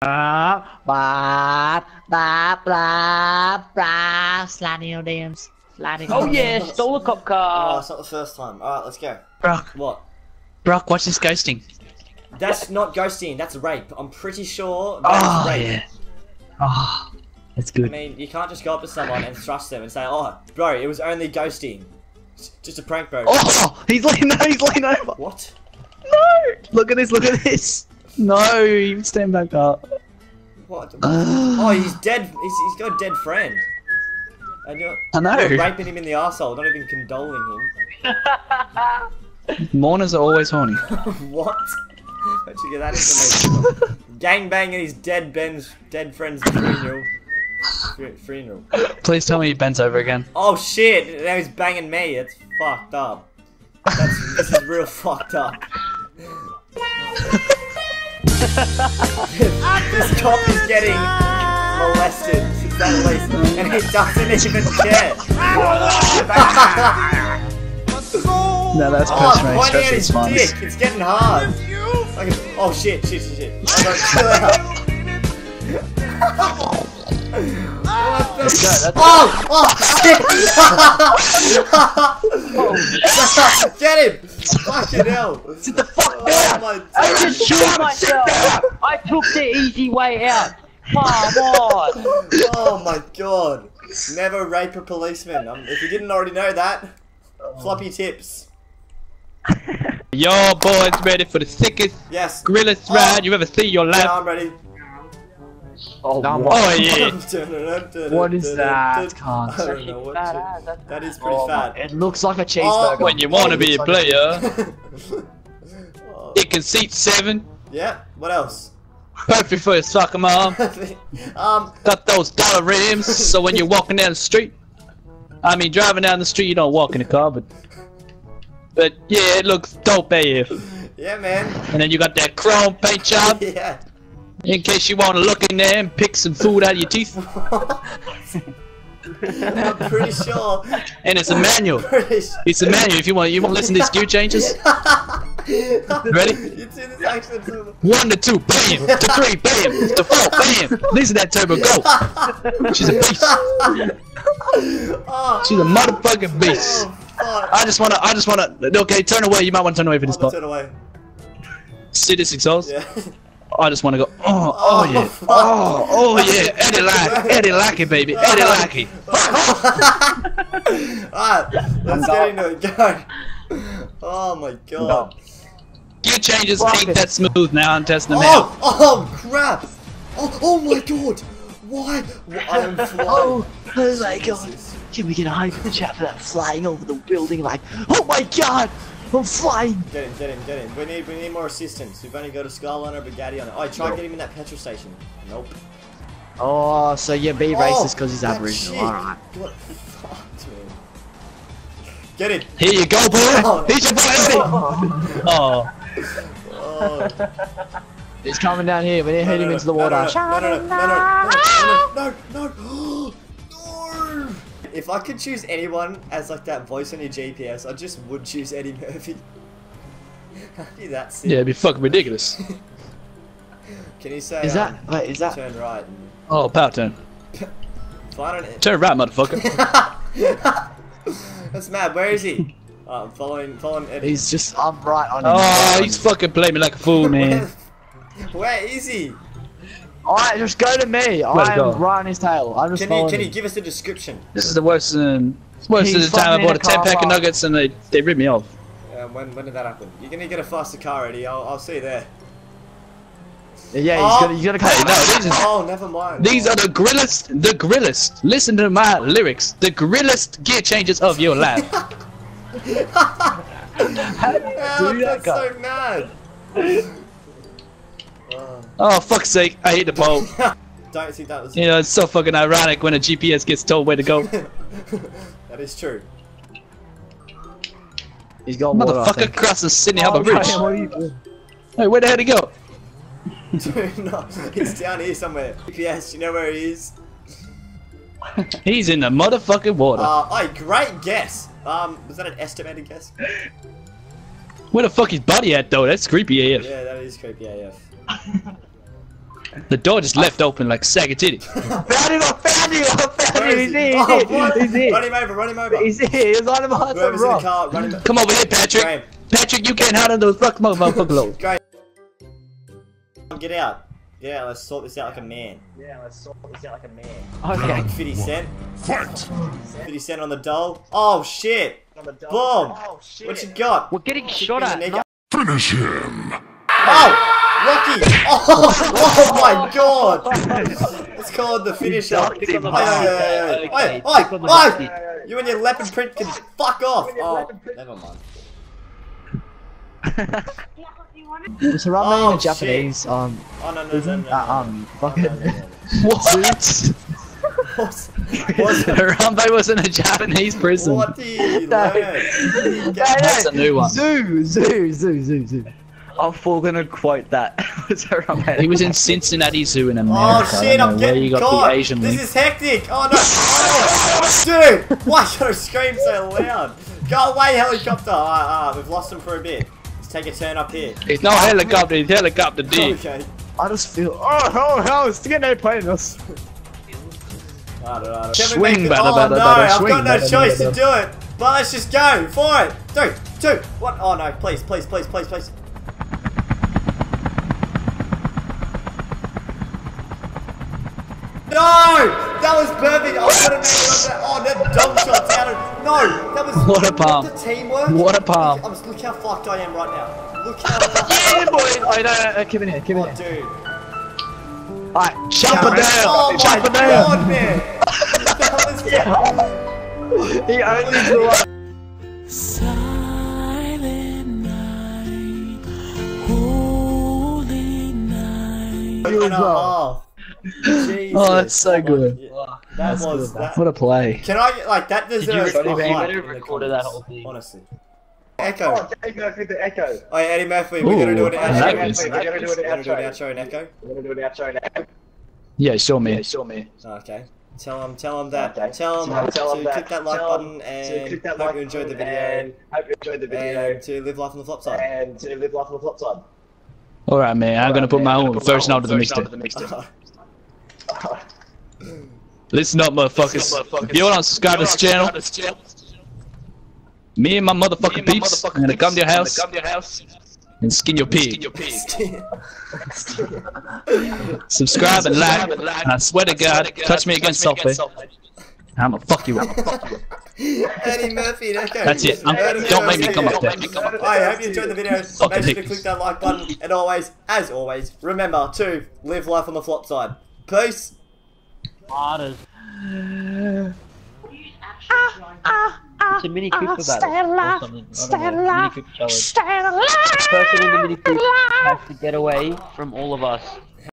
blah, blah, blah, blah, blah, sliding dams, sliding. Oh yeah, dams. stole a cop Oh, car. it's not the first time. Alright, let's go. Brock, What? Brock, watch this ghosting. That's not ghosting, that's rape. I'm pretty sure that's Oh rape. yeah. Oh, that's good. I mean, you can't just go up to someone and thrust them and say, oh, bro, it was only ghosting. It's Just a prank, bro. Oh, he's leaning. No, he's leaning over. What? No, look at this. Look at this. No, you stand back up. What? Oh, he's dead. He's, he's got a dead friend. And you're, I know. you're raping him in the arsehole, not even condoling him. Mourners are always horny. what? How'd you get that information? Gang banging his dead Ben's dead friend's funeral. Funeral. Please tell me he bends over again. Oh shit! Now he's banging me. It's fucked up. That's, this is real fucked up. This cop is getting molested, say the least, and he doesn't even care. No, that's Oh, post I'm race. pointing at his That's dick. It's getting hard. Like, oh shit, shit, shit, shit. Oh, no. What the go. Oh! Oh! Shit! Get him! Fucking hell! Sit the fuck Oh down. my I just shot myself. I took the easy way out. Come on. Oh my god! Never rape a policeman. Um, if you didn't already know that, floppy tips. Yo, boys, ready for the sickest, Yes. grillest Oh. ride you've ever seen in your Yeah, life. I'm ready. Oh, Oh, yeah. What is that, cunt? I don't know what Badass, to... that's- pretty Oh, fat. It looks like a cheeseburger. When you want to be a player, Oh, it can seat seven. yeah, what else? Perfect for your soccer mom. um, Got those dollar rims, so when you're walking down the street, I mean driving down the street, you don't walk in a car, but but yeah, it looks dope AF. yeah, man. And then you got that chrome paint job, Yeah. In case you want to look in there and pick some food out of your teeth. I'm pretty sure. And it's a manual. Sure. It's a manual. If you want, you want to listen to these gear changes. Ready? You see this accent too. One to two, bam. To three, bam. To four, bam. Listen to that turbo go. She's a beast. Oh, She's a motherfucking beast. oh. I just wanna, I just wanna. Okay, turn away. You might want to turn away for this spot. turn away. See this exhaust? Yeah. I just wanna go. Oh, oh, oh yeah. fuck. Oh, oh yeah. Eddie Lackey, Eddie Lackey, baby. Eddie Lackey. Alright, let's get into it. Go. Oh my god. Gear changes it. that smooth now. I'm testing them oh, out. Oh, oh crap. Oh, oh my god. Why? I am flying. Oh, oh my god. Can we get a high chat for that flying over the building like, oh my god, I'm flying. Get him, get him, get him. We need, we need more assistance. We've only got a Skyliner, a Bugatti on it. Oh, try and get him in that petrol station. Nope. Oh, so you be Oh, racist because he's Aboriginal. chick. Alright. What fucked me. Get him. Here you go, boy. Oh. Here's your boy, oh. oh, Oh. He's coming down here. We need to hit him into the water. No, no, no, no, no, no, no, no, no, no, no. If I could choose anyone as like that voice on your GPS, I just would choose Eddie Murphy. That'd be that sick. yeah, it'd be fucking ridiculous. Can you say? Is um, that, wait, is that, turn right? And Oh, power turn. find. Turn right, motherfucker. That's mad. Where is he? Oh, I'm following, following Eddie. he's just, I'm right on him. Oh, he's fucking playing me like a fool, man. Where is he? Alright, just go to me. to I'm go? right on his tail. I'm just Can you following can you him. give us a description? This is the worst. Um, worst He's of the time. I fucking in bought a a ten pack of park. nuggets and they they ripped me off. Um, when when did that happen? You're gonna get a faster car, Eddie. I'll, I'll see you there. Yeah, he's Oh. gonna, he's gonna come. Hey, no, these are Oh, never mind. these are the grillest, the grillest. Listen to my lyrics. The grillest gear changes of your life. How do that, that's guy? so mad. Oh, Oh fuck's sake! I hate the pole. don't think that was. You know, it's so fucking ironic when a GPS gets told where to go. that is true. He's got water, I Motherfucker think. crossing Sydney Oh, Harbour Bridge. Graham, what are you doing? Hey, where the hell did he go? Dude, no, he's down here somewhere. Yes, you know where he is. He's in the motherfucking water. Uh, oh, great guess. Um, was that an estimated guess? Where the fuck is Buddy at though? That's creepy AF. Yeah, that is creepy AF. The door just left open like Sagatitty. Found him! I found him! I found him! He's he? here! Oh, He's here! what? He's here! Run him over, run him over. He's here! He's on behind some Whoever's in the rock! car, run him. Come over here, Patrick. Graham, Patrick, you can't hide under those fucking motherfucker loads. Graham. Get out. Get out, let's sort this out like a man. Yeah, let's sort this out like a man. Okay. 50 Cent. 50 Cent on the doll. Oh shit! Boom! Oh shit! What you got? We're getting shot at. Finish him! Oh! Rocky! Oh, oh my god! It's called the finisher. the oi! biscuit. You and your leopard print can fuck off! Oh, never mind. Was Harambe Oh, in Japanese? Um, Oh, no, no, no, no, isn't no, that, no. um, fucking... What? What? What? Harambe wasn't a Japanese prison. What do you No. learn? That's a new one. Zoo, zoo, zoo, zoo, zoo. I'm full gonna quote that. He was in Cincinnati Zoo in America. Oh shit, I I'm don't know where getting you caught! Asian this link. is hectic! Oh no! Oh, dude! Why should I scream so loud? Go away, helicopter! Ah, ah, we've lost him for a bit. Let's take a turn up here. It's no helicopter, it's helicopter D. Okay. I just feel... Oh, oh, oh, it's getting no playing us. I don't know. Can we Swing, make Oh batter, no, batter, I've swing, got no batter, choice batter. to do it. But let's just go for it. Three, two, one. Oh no! Please, please, please, please, please. No! That was perfect! I was gonna make it on that. Oh, that dumb shot's out of. No! That was. What a palm. The teamwork. What a palm. Look, I'm- look how fucked I am right now. Look how fucked Yeah, boy! Oh, no, no, no, come in here, come in Oh, here. dude. Alright, Chop her down! Oh my Chop her down! god, man! that was He only blew up. two and a half. Jesus. Oh, that's so oh, good. Yeah, That was that. What a play. Can I like that deserves Did you- a Eddie hype in the recorded that whole thing? Honestly. Echo. Eddie oh, Murphy, the echo. Oh yeah, Eddie Murphy, we're gonna do an Ooh, I outro. We're gonna do an outro in Echo. We're gonna do an outro now. Yeah, show me. Show me. Okay. Tell them, tell them that. Okay. Tell them Tell- tell 'em to that. click that like Tell 'em button and click that hope like you enjoyed the video and Hope you enjoyed the video. and to live life on the flop side. And to live life on the flop side. Alright, man. I'm gonna put my own version out of the mixtape. Listen up, motherfuckers. If you don't subscribe to this channel, me and my motherfucking peeps are gonna come to your house and skin your pig. Subscribe and like, and I swear to God, touch me again softly. I'ma fuck you up. Eddie Murphy and That's it. I'm- don't make me come up there. I hope you enjoyed the video. Make sure to click that like button. And always, as always, remember to live life on the flop side. Peace. Martyrs. It's a mini cooper battle or something. I don't know. Mini cooper challenge. The person in the mini cooper has to get away from all of us.